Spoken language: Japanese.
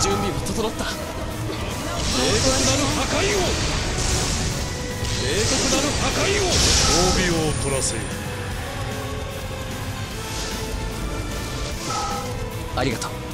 準備は整った。冷酷なる破壊を。冷酷なる破壊を。褒美を取らせありがとう。